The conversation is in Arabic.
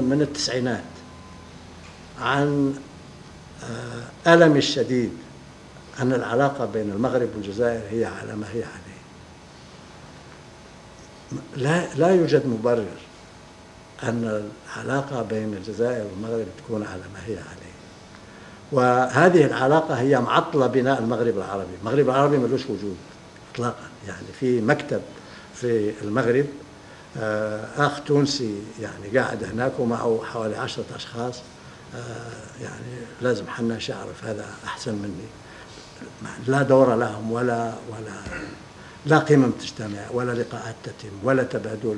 من التسعينات عن آه، ألمي الشديد أن العلاقة بين المغرب والجزائر هي على ما هي عليه. لا لا يوجد مبرر أن العلاقة بين الجزائر والمغرب تكون على ما هي عليه. وهذه العلاقة هي معطلة بناء المغرب العربي. المغرب العربي ملوش وجود إطلاقا. يعني في مكتب في المغرب أخ تونسي يعني قاعد هناك ومعه حوالي عشرة أشخاص آه، يعني لازم حناش يعرف هذا أحسن مني. لا دور لهم ولا ولا لا قمم تجتمع ولا لقاءات تتم ولا تبادل.